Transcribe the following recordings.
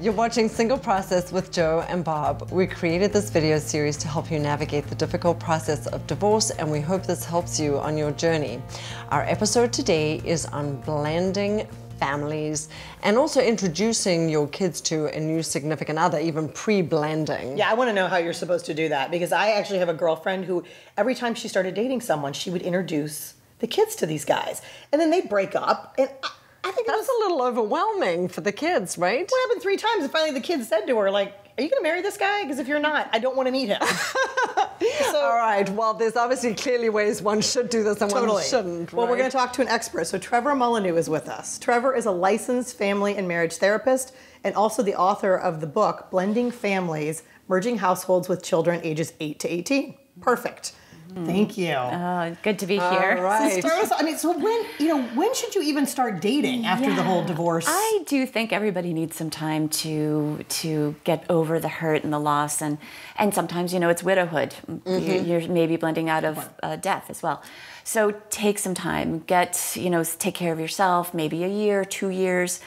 You're watching Single Process with Joe and Bob. We created this video series to help you navigate the difficult process of divorce, and we hope this helps you on your journey. Our episode today is on blending families and also introducing your kids to a new significant other, even pre blending. Yeah, I want to know how you're supposed to do that because I actually have a girlfriend who, every time she started dating someone, she would introduce the kids to these guys. And then they'd break up. And I, I think That's was, a little overwhelming for the kids, right? What happened three times? And finally the kids said to her, like, are you going to marry this guy? Because if you're not, I don't want to meet him. so, All right. Well, there's obviously clearly ways one should do this and totally. one shouldn't. Well, right? we're going to talk to an expert. So Trevor Mullineaux is with us. Trevor is a licensed family and marriage therapist and also the author of the book Blending Families: Merging Households with Children Ages 8 to 18. Perfect. Thank you. Uh, good to be here. All right. So start I mean, so when you know when should you even start dating after yeah, the whole divorce? I do think everybody needs some time to to get over the hurt and the loss, and and sometimes you know it's widowhood. Mm-hmm. You're maybe blending out of uh, death as well. So take some time. Get you know take care of yourself. Maybe a year, two years.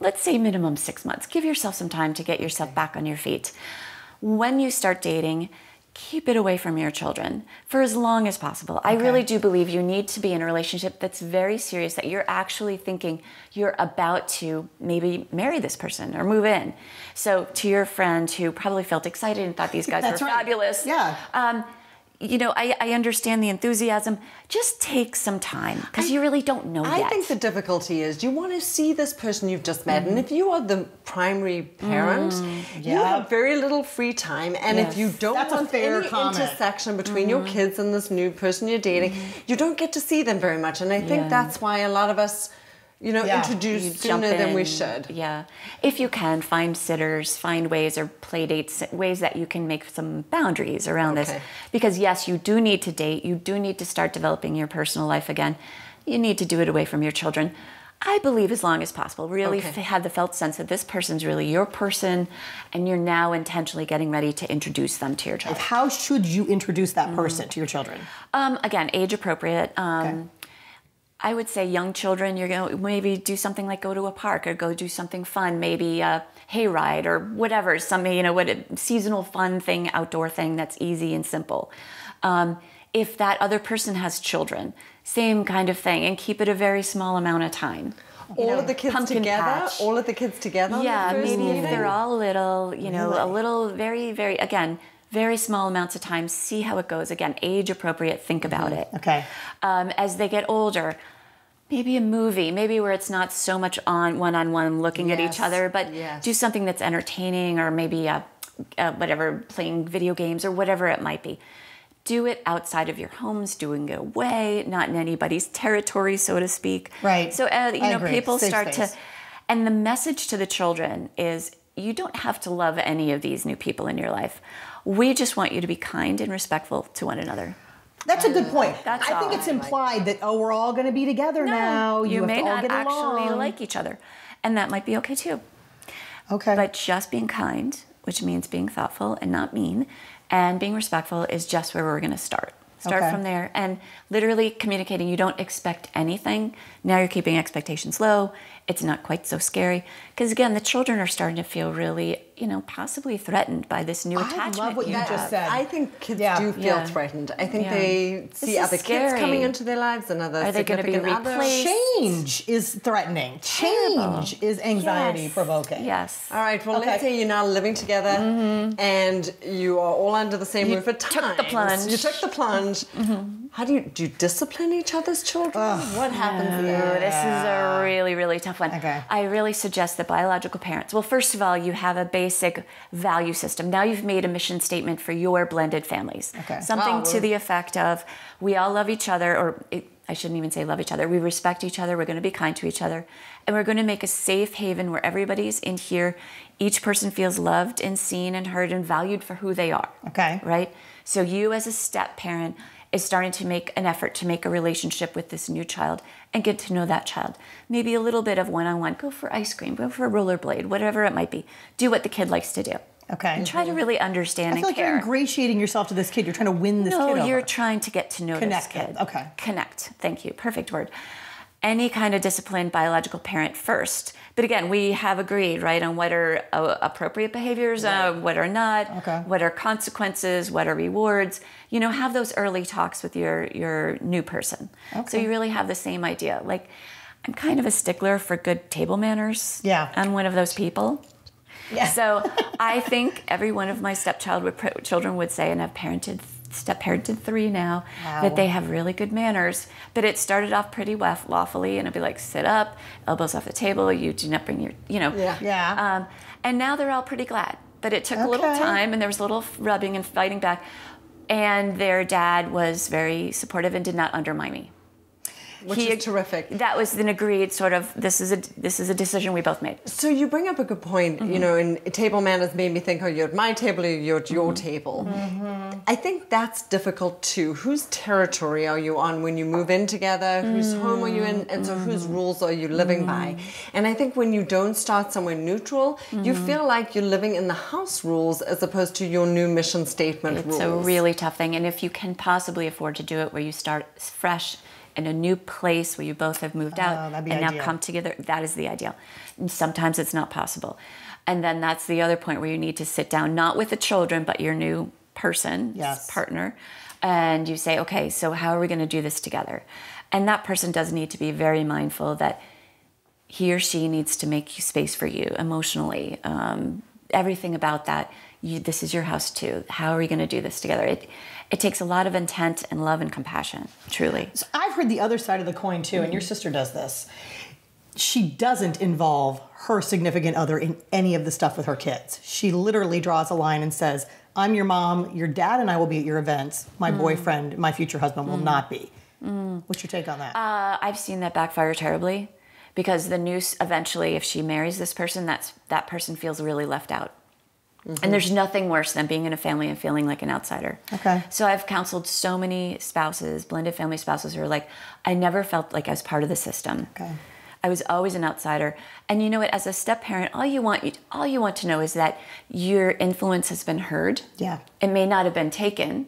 Let's say minimum six months. Give yourself some time to get yourself back on your feet. When you start dating keep it away from your children for as long as possible. Okay. I really do believe you need to be in a relationship that's very serious, that you're actually thinking you're about to maybe marry this person or move in. So, to your friend who probably felt excited and thought these guys were right. fabulous, yeah. Um, you know, I, I understand the enthusiasm. Just take some time because you really don't know I yet. think the difficulty is you want to see this person you've just met, mm. and if you are the primary parent, mm. you have very little free time. And yes. if you don't That's want any comment. intersection between mm. your kids and this new person you're dating, mm-hmm. you don't get to see them very much. And I think yeah. that's why a lot of us you know, yeah. introduced sooner than we should. Yeah. If you can, find sitters, find ways or play dates, ways that you can make some boundaries around okay. this. Because yes, you do need to date, you do need to start developing your personal life again. You need to do it away from your children. I believe as long as possible. Really okay. have the felt sense that this person's really your person and you're now intentionally getting ready to introduce them to your child. How should you introduce that person mm-hmm. to your children? Um, again, age appropriate. Um, okay I would say young children, you're going to maybe do something like go to a park or go do something fun, maybe a hayride or whatever, some you know what a seasonal fun thing, outdoor thing that's easy and simple. Um, if that other person has children, same kind of thing, and keep it a very small amount of time. You all know, of the kids together. Patch. All of the kids together. Yeah, maybe meeting? if they're all little, you know, really? a little, very, very again very small amounts of time, see how it goes. Again, age appropriate, think about mm-hmm. it. Okay. Um, as they get older, maybe a movie, maybe where it's not so much on one on one looking yes. at each other, but yes. do something that's entertaining or maybe a, a whatever, playing video games or whatever it might be. Do it outside of your homes, doing it away, not in anybody's territory, so to speak. Right. So, uh, you I know, agree. people Safe start space. to, and the message to the children is you don't have to love any of these new people in your life. We just want you to be kind and respectful to one another. That's a good point. That's I think it's implied that oh, we're all going to be together no, now. You, you may not actually along. like each other, and that might be okay too. Okay. But just being kind, which means being thoughtful and not mean, and being respectful is just where we're going to start. Start okay. from there and literally communicating. You don't expect anything. Now you're keeping expectations low. It's not quite so scary because again, the children are starting to feel really you know, possibly threatened by this new attachment. I love what you, just said. I think kids yeah. do feel yeah. threatened. I think yeah. they see other scary. kids coming into their lives and other Are they going to be replaced? Change is threatening. Terrible. Change is anxiety yes. provoking. Yes. All right. Well, okay. let's say you're now living together mm-hmm. and you are all under the same you roof at times. took the plunge. You took the plunge. Mm-hmm. How do you do? You discipline each other's children? Ugh. What happens there? This is a really, really tough one. Okay. I really suggest that biological parents. Well, first of all, you have a basic value system. Now you've made a mission statement for your blended families. Okay. Something oh, to the effect of we all love each other, or it, I shouldn't even say love each other. We respect each other. We're going to be kind to each other. And we're going to make a safe haven where everybody's in here. Each person feels loved and seen and heard and valued for who they are. Okay. Right? So you, as a step parent, is starting to make an effort to make a relationship with this new child and get to know that child. Maybe a little bit of one on one. Go for ice cream, go for a rollerblade, whatever it might be. Do what the kid likes to do. Okay. And try to really understand I feel and like care. you're ingratiating yourself to this kid. You're trying to win this no, kid. No, you're over. trying to get to know Connect this kid. Okay. Connect. Thank you. Perfect word. Any kind of disciplined biological parent first. But again, we have agreed, right, on what are uh, appropriate behaviors, uh, what are not, Okay. what are consequences, what are rewards. You know, have those early talks with your your new person. So you really have the same idea. Like, I'm kind of a stickler for good table manners. Yeah. I'm one of those people. Yeah. So I think every one of my stepchild would, children would say, and I've parented step parented three now, Wow. that they have really good manners. But it started off pretty waf- lawfully, and it'd be like, sit up, elbows off the table. You do not bring your, you know. Yeah. Yeah. Um, and now they're all pretty glad. But it took a little time, and there was a little rubbing and fighting back. And their dad was very supportive and did not undermine me. Which is terrific. That was an agreed sort of. This is a this is a decision we both made. So you bring up a good point, Mm-hmm. you know, and table manners made me think, oh, you're at my table or you're at your Mm-hmm. table. I think that's difficult too. Whose territory are you on when you move in together? Whose home are you in? And so whose Mm-hmm. rules are you living by? And I think when you don't start somewhere neutral, you Mm-hmm. feel like you're living in the house rules as opposed to your new mission statement It's rules. It's a really tough thing. And if you can possibly afford to do it where you start fresh in a new place where you both have moved out Oh, and now come together, that is the ideal. And sometimes it's not possible. And then that's the other point where you need to sit down, not with the children, but your new person, Yes. partner, and you say, okay, so how are we going to do this together? And that person does need to be very mindful that he or she needs to make space for you emotionally. Um, everything about that. You, this is your house too. How are we going to do this together? It, it takes a lot of intent and love and compassion, truly. I've heard the other side of the coin too, and your mm-hmm. sister does this. She doesn't involve her significant other in any of the stuff with her kids. She literally draws a line and says, I'm your mom, your dad and I will be at your events. My mm. boyfriend, my future husband will mm. not be. Mm. What's your take on that? Uh, I've seen that backfire terribly because the news eventually, if she marries this person, that's that person feels really left out. And there's nothing worse than being in a family and feeling like an outsider. Okay. So I've counseled so many spouses, blended family spouses, who are like, I never felt like I was part of the system. Okay. I was always an outsider. And you know what? As a step parent, all you want all you want to know is that your influence has been heard. Yeah. It may not have been taken,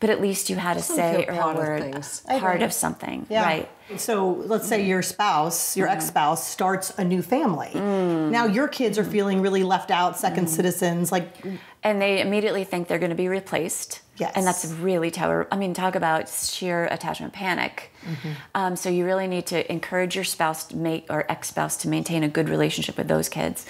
but at least you had a say feel or a part of word, things. Part of something. Yeah. Right. So let's say your spouse, your mm-hmm. ex spouse, starts a new family. Mm. Now your kids are feeling really left out, 2nd mm. citizens. Like, and they immediately think they're going to be replaced. Yes. And that's really tower. I mean, talk about sheer attachment panic. Mm-hmm. Um, so you really need to encourage your spouse to make or ex-spouse to maintain a good relationship with those kids,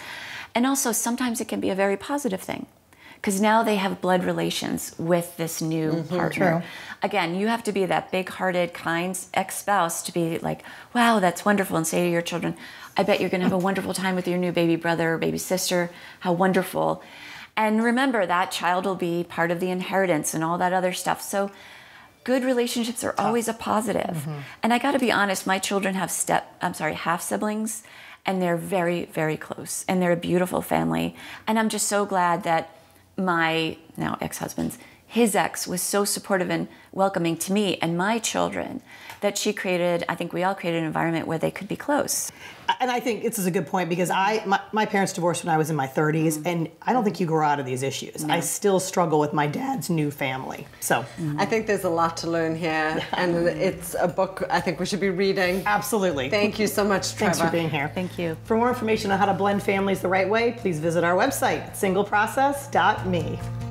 and also sometimes it can be a very positive thing. Because now they have blood relations with this new mm-hmm, partner. True. Again, you have to be that big-hearted, kind ex-spouse to be like, "Wow, that's wonderful," and say to your children, "I bet you're going to have a wonderful time with your new baby brother or baby sister. How wonderful!" And remember, that child will be part of the inheritance and all that other stuff. So, good relationships are always a positive. Mm-hmm. And I got to be honest, my children have step, I'm sorry, half siblings, and they're very, very close. And they're a beautiful family. And I'm just so glad that my now ex husband's, his ex was so supportive and welcoming to me and my children that she created, I think we all created an environment where they could be close. and I think this is a good point because I my, my parents divorced when I was in my 30s, mm-hmm. and I don't think you grow out of these issues. I still struggle with my dad's new family. So mm-hmm. I think there's a lot to learn here, and it's a book I think we should be reading. absolutely. Thank you so much, Trevor. Thanks for being here. Thank you. For more information on how to blend families the right way, please visit our website, singleprocess.me.